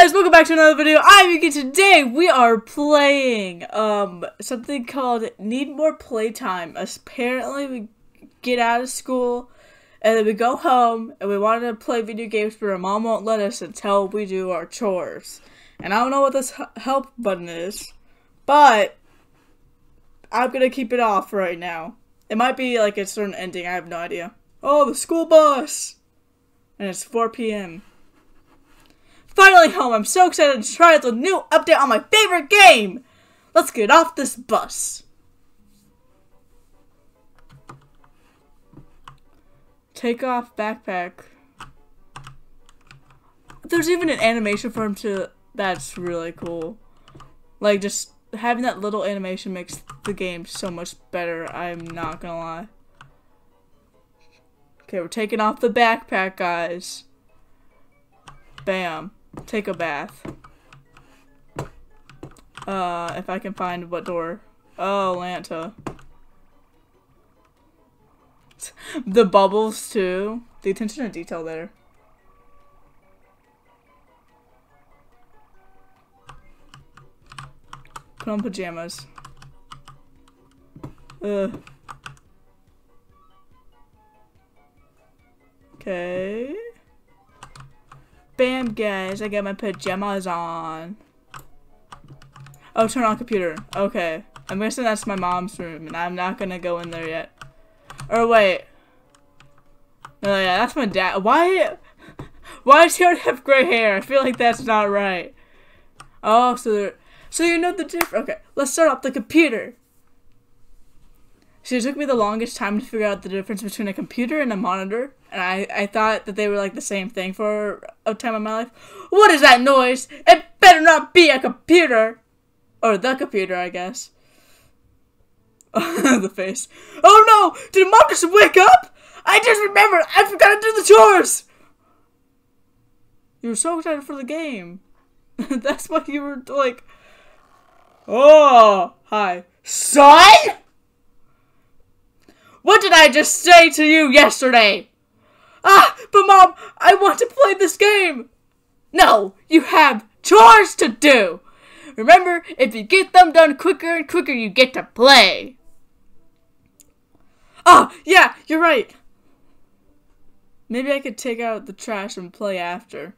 guys, welcome back to another video. I'm Yuki. Today we are playing um something called Need More Playtime. Apparently we get out of school and then we go home and we wanted to play video games but our mom won't let us until we do our chores. And I don't know what this help button is, but I'm gonna keep it off right now. It might be like a certain ending, I have no idea. Oh, the school bus! And it's 4 p.m. Finally home, I'm so excited to try out the new update on my favorite game! Let's get off this bus. Take off backpack. There's even an animation for him to, that's really cool. Like just having that little animation makes the game so much better, I'm not gonna lie. Okay, we're taking off the backpack, guys. Bam. Take a bath. Uh, if I can find what door. Oh, Lanta. the bubbles, too. The attention to detail there. Put on pajamas. Ugh. Okay. Bam, guys, I got my pajamas on. Oh, turn on computer. Okay. I'm guessing that's my mom's room, and I'm not gonna go in there yet. Or wait. No, yeah, that's my dad. Why? Why does he already have gray hair? I feel like that's not right. Oh, so there. So you know the difference. Okay, let's start off the computer. So it took me the longest time to figure out the difference between a computer and a monitor. And I, I thought that they were like the same thing for a time of my life. What is that noise? It better not be a computer! Or the computer, I guess. the face. Oh no! Did Marcus wake up? I just remembered! I forgot to do the chores! You were so excited for the game. That's why you were like... Oh! Hi. Son? What did I just say to you yesterday? Ah, but mom, I want to play this game. No, you have chores to do. Remember, if you get them done quicker and quicker, you get to play. Oh, yeah, you're right. Maybe I could take out the trash and play after.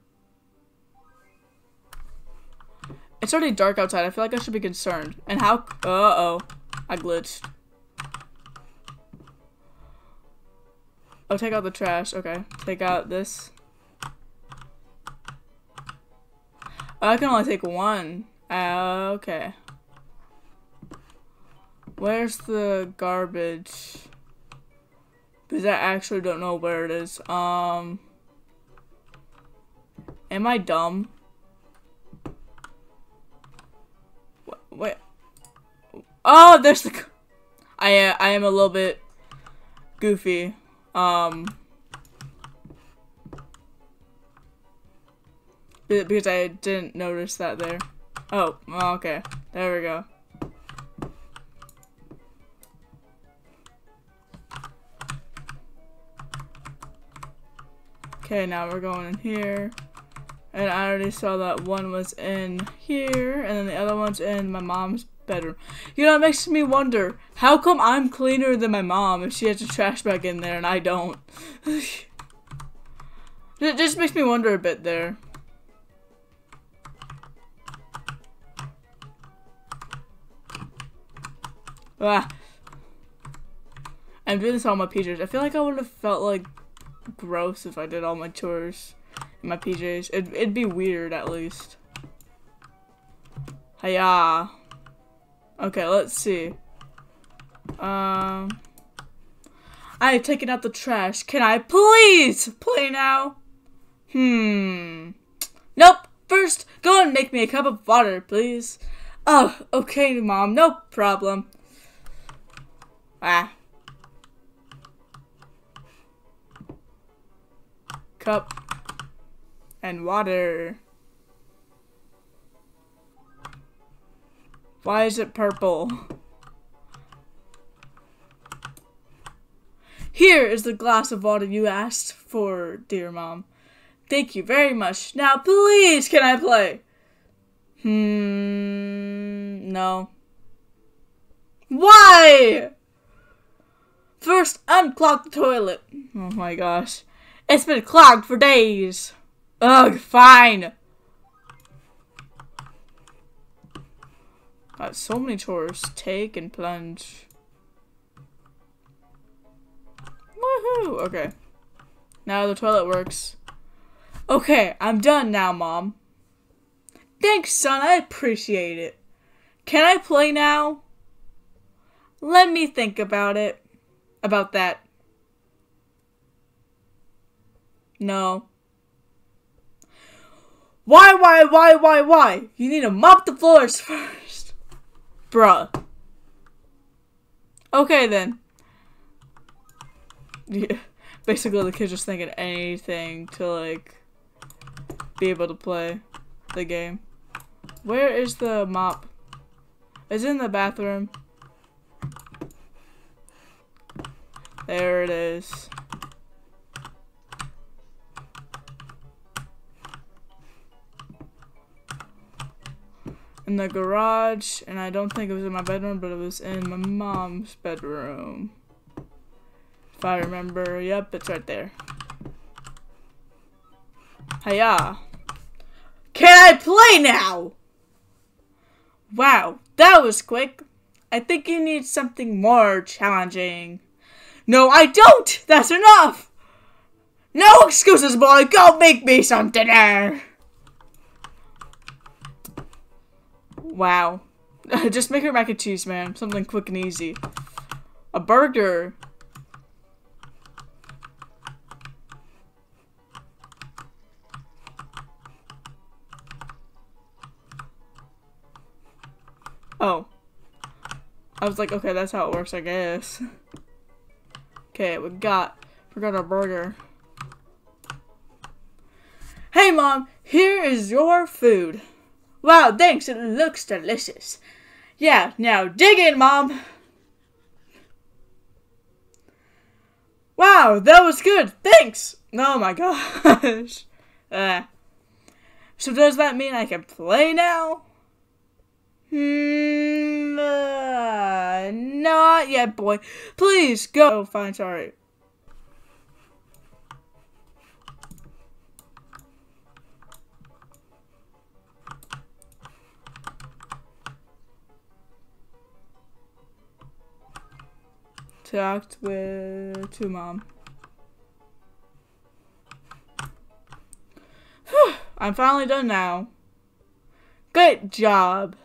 It's already dark outside. I feel like I should be concerned. And how- Uh-oh. I glitched. Oh, take out the trash. Okay. Take out this. Oh, I can only take one. Uh, okay. Where's the garbage? Because I actually don't know where it is. Um. Am I dumb? Wait. Oh, there's the. I I am a little bit goofy. Um, because I didn't notice that there. Oh, okay. There we go. Okay, now we're going in here. And I already saw that one was in here, and then the other one's in my mom's bedroom. You know, it makes me wonder, how come I'm cleaner than my mom if she has a trash bag in there and I don't? it just makes me wonder a bit there. Ah. I'm doing this all my PJs. I feel like I would have felt like gross if I did all my chores in my PJs. It'd, it'd be weird at least. Hiya. Okay, let's see. Um, I have taken out the trash. Can I please play now? Hmm. Nope. First, go and make me a cup of water, please. Oh, okay, Mom. No problem. Ah. Cup and water. Why is it purple? Here is the glass of water you asked for, dear mom. Thank you very much. Now, please, can I play? Hmm, no. Why? First, unclog the toilet. Oh my gosh. It's been clogged for days. Ugh, fine. So many chores. Take and plunge. Woohoo! Okay. Now the toilet works. Okay, I'm done now, Mom. Thanks, son. I appreciate it. Can I play now? Let me think about it. About that. No. Why, why, why, why, why? You need to mop the floors first. Bruh. Okay then. Yeah. Basically, the kid's just thinking anything to, like, be able to play the game. Where is the mop? Is in the bathroom. There it is. In the garage, and I don't think it was in my bedroom, but it was in my mom's bedroom. If I remember, yep, it's right there. Hiya. Can I play now? Wow, that was quick. I think you need something more challenging. No, I don't! That's enough! No excuses, boy! Go make me some dinner! Wow. Just make her mac and cheese, man. Something quick and easy. A burger. Oh. I was like, okay, that's how it works, I guess. Okay, we got, we got our burger. Hey, Mom, here is your food. Wow, thanks, it looks delicious. Yeah, now dig in, Mom. Wow, that was good. Thanks. Oh my gosh. Uh, so does that mean I can play now? Hmm, uh, not yet, boy. Please go. Oh, fine, sorry. Talked with to mom. I'm finally done now. Good job.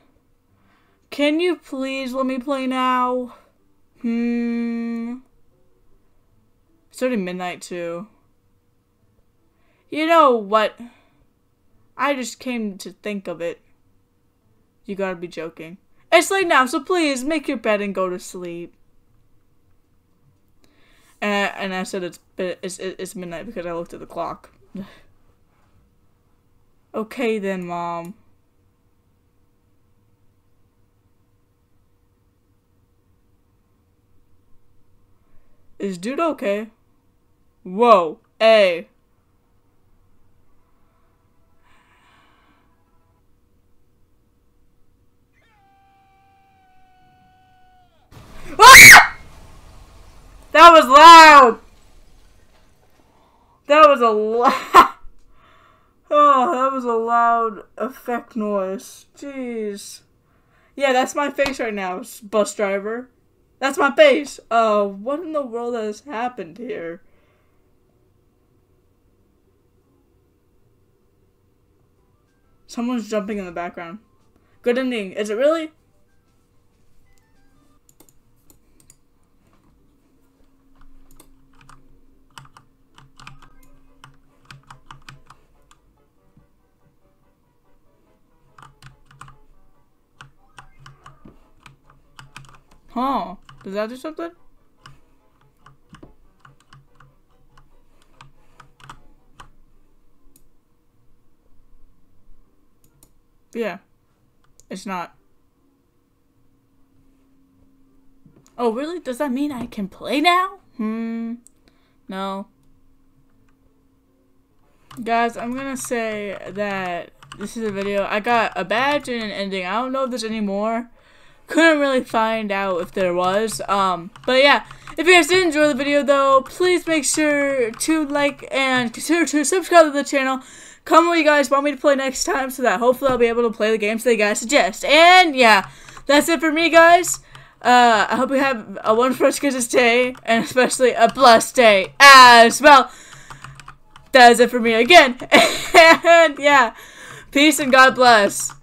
Can you please let me play now? Hmm. It's already midnight too. You know what? I just came to think of it. You gotta be joking. It's late now, so please make your bed and go to sleep. And I, and I said it's, it's it's midnight because I looked at the clock. okay then, mom. Is dude okay? Whoa. Hey. Ah! That was loud! That was a loud... Oh, that was a loud effect noise. Jeez. Yeah, that's my face right now, bus driver. That's my face. Uh, what in the world has happened here? Someone's jumping in the background. Good ending. Is it really? Huh. Does that do something? Yeah. It's not. Oh, really? Does that mean I can play now? Hmm. No. Guys, I'm gonna say that this is a video. I got a badge and an ending. I don't know if there's any more. Couldn't really find out if there was. Um, but yeah, if you guys did enjoy the video though, please make sure to like and consider to subscribe to the channel. Comment what you guys want me to play next time so that hopefully I'll be able to play the games that you guys suggest. And yeah, that's it for me guys. Uh, I hope you have a wonderful Christmas day and especially a blessed day as well. That is it for me again. and yeah, peace and God bless.